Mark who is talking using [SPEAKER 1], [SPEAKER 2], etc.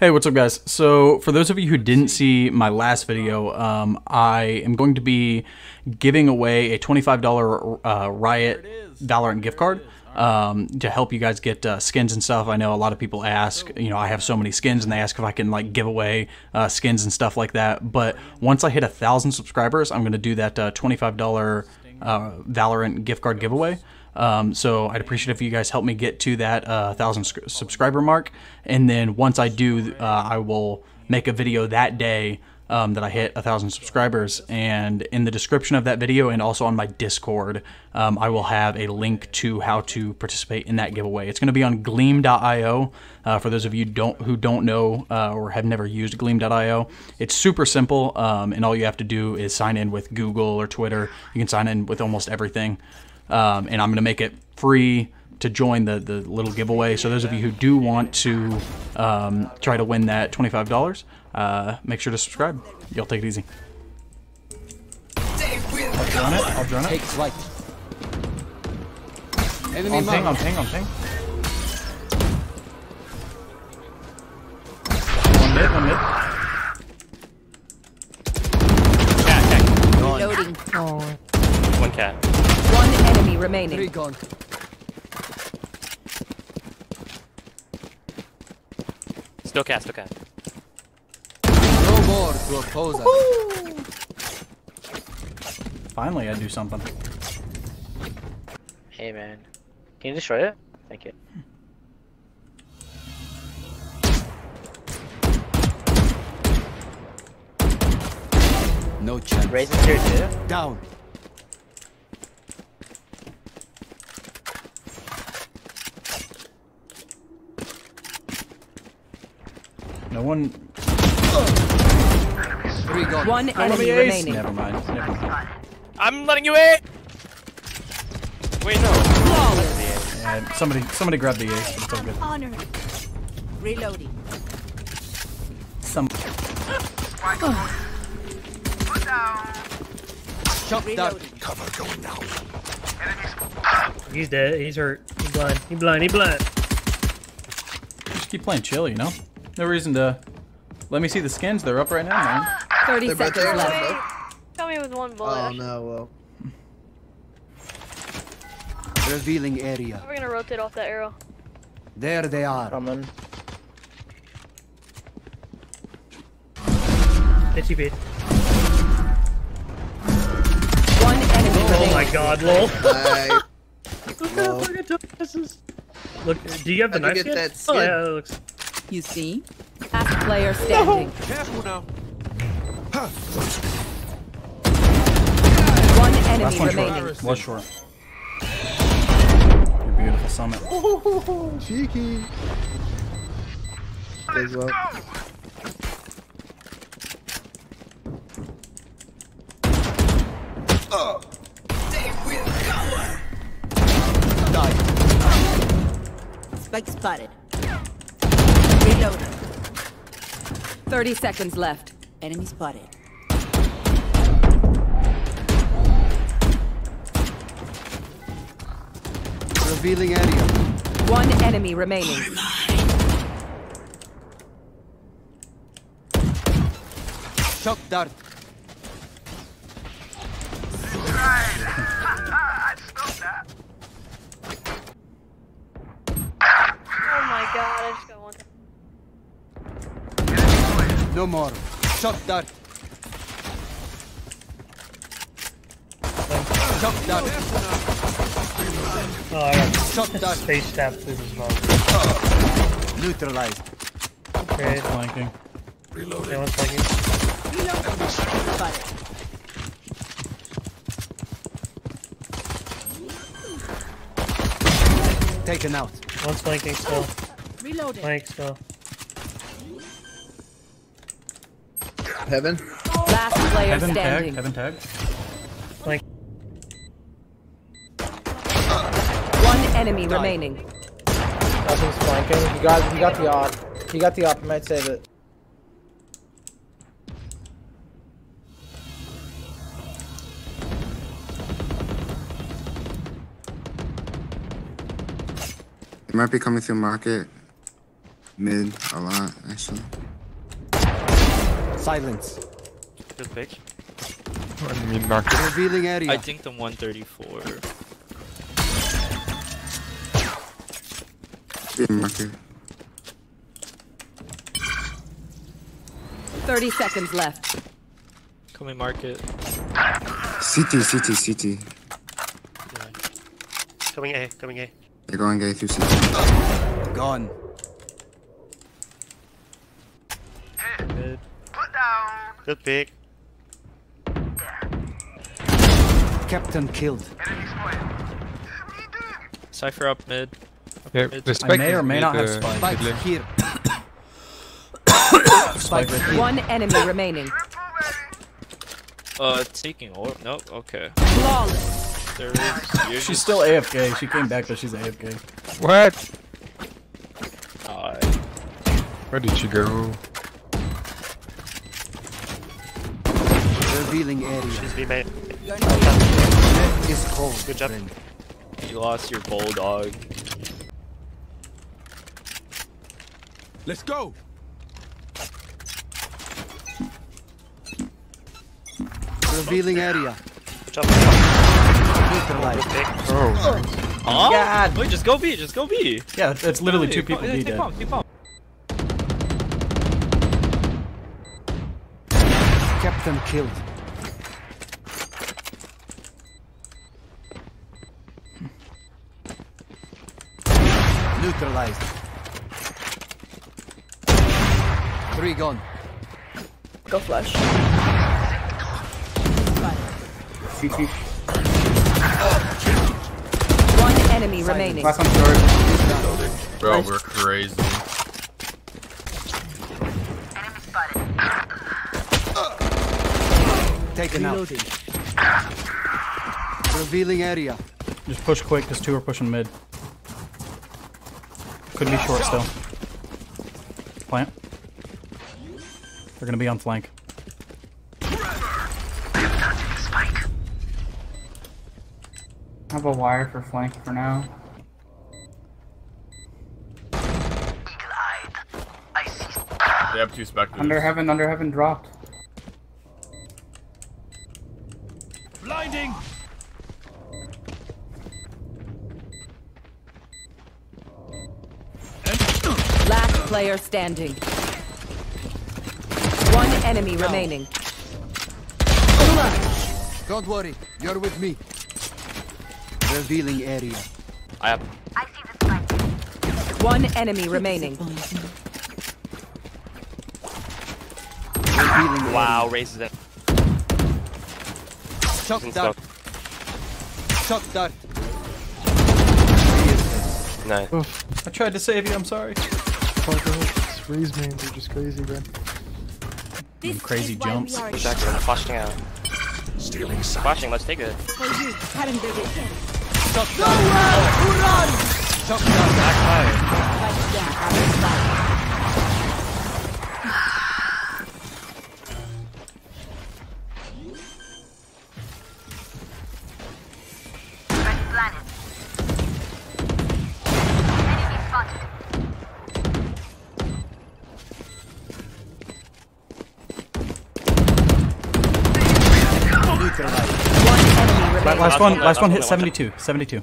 [SPEAKER 1] Hey, what's up, guys? So, for those of you who didn't see my last video, um, I am going to be giving away a $25 uh, Riot Valorant gift card um, to help you guys get uh, skins and stuff. I know a lot of people ask, you know, I have so many skins, and they ask if I can like give away uh, skins and stuff like that. But once I hit a thousand subscribers, I'm going to do that uh, $25 uh, Valorant gift card giveaway. Um, so I'd appreciate if you guys help me get to that uh, thousand subscriber mark, and then once I do, uh, I will make a video that day um, that I hit a thousand subscribers. And in the description of that video, and also on my Discord, um, I will have a link to how to participate in that giveaway. It's going to be on Gleam.io. Uh, for those of you don't who don't know uh, or have never used Gleam.io, it's super simple, um, and all you have to do is sign in with Google or Twitter. You can sign in with almost everything um, and I'm going to make it free to join the, the little giveaway. So those of you who do want to um, try to win that $25, uh, make sure to subscribe. Y'all take it easy. I'll drone it. I'll drone it. Take flight. Enemy on ping, on ping, on ping. One mid, one mid.
[SPEAKER 2] Cat, cat. Loading. Oh. One cat.
[SPEAKER 3] One enemy remaining. Three gone.
[SPEAKER 2] Still cat, still cat.
[SPEAKER 4] No more to oppose us.
[SPEAKER 1] Finally, I do something.
[SPEAKER 2] Hey man, can you destroy it? Thank you.
[SPEAKER 4] No chance.
[SPEAKER 2] Raising here too.
[SPEAKER 4] Down.
[SPEAKER 1] No one.
[SPEAKER 3] One enemy remaining.
[SPEAKER 1] Never mind. Never mind.
[SPEAKER 2] I'm letting you in. Wait, no.
[SPEAKER 1] Yeah, somebody, somebody grab the ace. It's all good. Honor.
[SPEAKER 3] Reloading.
[SPEAKER 1] Some.
[SPEAKER 4] Shut down. Cover going down.
[SPEAKER 5] He's dead. He's hurt. He's blind. He's blind. He's blind.
[SPEAKER 1] Just keep playing chill, you know. No reason to... Let me see the skins. They're up right now, man.
[SPEAKER 3] 30 They're seconds right left.
[SPEAKER 6] Tell me with one bullet.
[SPEAKER 4] Oh, no, well. Revealing area.
[SPEAKER 6] We're gonna rotate off that arrow.
[SPEAKER 4] There they are.
[SPEAKER 5] Coming. Itchy beat.
[SPEAKER 3] One enemy
[SPEAKER 5] Oh my god, lol.
[SPEAKER 4] Nice.
[SPEAKER 5] Look, do you have the
[SPEAKER 4] How'd
[SPEAKER 5] knife
[SPEAKER 4] you
[SPEAKER 5] skin?
[SPEAKER 4] get that skin?
[SPEAKER 5] Oh yeah, it looks...
[SPEAKER 3] You see? Last player standing.
[SPEAKER 4] Careful now.
[SPEAKER 3] One enemy
[SPEAKER 1] Last one
[SPEAKER 3] remaining.
[SPEAKER 1] short. Was short. Your beautiful summit.
[SPEAKER 4] Ooh, cheeky. As well. Uh.
[SPEAKER 3] Spike spotted. Reloading. 30 seconds left. Enemy spotted.
[SPEAKER 4] Revealing area.
[SPEAKER 3] One enemy remaining.
[SPEAKER 4] Shock dart. No more. Shock that. Shock dart.
[SPEAKER 5] Oh, I got
[SPEAKER 4] Shock dart.
[SPEAKER 5] space stab through this mouth.
[SPEAKER 4] Neutralized.
[SPEAKER 5] Great.
[SPEAKER 1] Flanking.
[SPEAKER 5] Yeah, one second.
[SPEAKER 3] Spotted.
[SPEAKER 4] Taken out.
[SPEAKER 5] One's flanking still.
[SPEAKER 3] Reloading.
[SPEAKER 5] Flank still.
[SPEAKER 4] Heaven.
[SPEAKER 3] Last player
[SPEAKER 1] Heaven tag. Heaven tag.
[SPEAKER 5] Flank.
[SPEAKER 3] One enemy remaining.
[SPEAKER 7] Nothing's flanking. You got you got the op. You got the op, you might save it.
[SPEAKER 8] It might be coming through market. Mid, a lot, actually.
[SPEAKER 4] Silence.
[SPEAKER 9] Good pick.
[SPEAKER 10] One mid market.
[SPEAKER 4] Revealing area.
[SPEAKER 9] I think the 134.
[SPEAKER 8] Big market.
[SPEAKER 3] 30 seconds left.
[SPEAKER 9] Coming market.
[SPEAKER 8] City, city, city.
[SPEAKER 5] Coming A, coming A.
[SPEAKER 8] They're going gay through CT.
[SPEAKER 4] Gone.
[SPEAKER 5] Good pick.
[SPEAKER 4] Captain killed.
[SPEAKER 9] Cypher up mid.
[SPEAKER 10] Yeah,
[SPEAKER 9] It's-
[SPEAKER 10] the
[SPEAKER 9] I
[SPEAKER 10] spike
[SPEAKER 1] may or may not have
[SPEAKER 10] uh,
[SPEAKER 1] spike.
[SPEAKER 4] Spike here.
[SPEAKER 1] Spike right there.
[SPEAKER 3] One enemy remaining.
[SPEAKER 9] Uh, taking or nope. Okay.
[SPEAKER 3] Flawless.
[SPEAKER 9] There is.
[SPEAKER 1] She's still AFK. She came back, but she's AFK.
[SPEAKER 10] What?
[SPEAKER 9] Uh,
[SPEAKER 10] Where did she go?
[SPEAKER 4] Revealing area.
[SPEAKER 5] She's B main.
[SPEAKER 4] Is cold.
[SPEAKER 5] Good job.
[SPEAKER 4] friend.
[SPEAKER 9] you lost your bulldog.
[SPEAKER 2] Let's go.
[SPEAKER 4] Revealing area.
[SPEAKER 5] Good job.
[SPEAKER 4] Neutralized.
[SPEAKER 5] Good pick.
[SPEAKER 10] Oh, oh
[SPEAKER 9] Huh? Oh.
[SPEAKER 1] God.
[SPEAKER 9] Wait, just go B. Just go B.
[SPEAKER 1] Yeah, it's literally
[SPEAKER 9] Hey,
[SPEAKER 1] two people
[SPEAKER 9] yeah,
[SPEAKER 1] D
[SPEAKER 9] keep
[SPEAKER 1] dead.
[SPEAKER 9] on, keep on.
[SPEAKER 4] Captain killed. Neutralized. Three gone.
[SPEAKER 3] Go flush. One enemy remaining.
[SPEAKER 7] Last one short.
[SPEAKER 10] bro, we're crazy.
[SPEAKER 4] Taken out. Revealing area.
[SPEAKER 1] Just push quick, because two are pushing mid. Could be short still. Plant. They're gonna be on flank.
[SPEAKER 7] I have a wire for flank for now.
[SPEAKER 10] They have two specters.
[SPEAKER 7] Under heaven, under heaven dropped.
[SPEAKER 2] Blinding.
[SPEAKER 3] Player standing. One enemy remaining.
[SPEAKER 4] Don't worry. You're with me. Revealing area.
[SPEAKER 9] I have.
[SPEAKER 3] i see One enemy remaining.
[SPEAKER 4] Revealing
[SPEAKER 5] Wow, raises it.
[SPEAKER 4] area. Shock
[SPEAKER 5] Isn't
[SPEAKER 4] dart. Shock dart.
[SPEAKER 5] Nice.
[SPEAKER 1] I tried to save you, I'm sorry.
[SPEAKER 10] Raise man, they're just crazy, bro.
[SPEAKER 1] Them crazy jumps.
[SPEAKER 5] Jackson, flashing out. Stealing Flashing, let's take it.
[SPEAKER 4] Shock dart. Shock dart.
[SPEAKER 5] Back high.
[SPEAKER 3] One enemy
[SPEAKER 1] La-
[SPEAKER 3] remaining.
[SPEAKER 1] Last one,
[SPEAKER 5] one,
[SPEAKER 1] last one hit
[SPEAKER 5] last one,
[SPEAKER 1] 72. 72.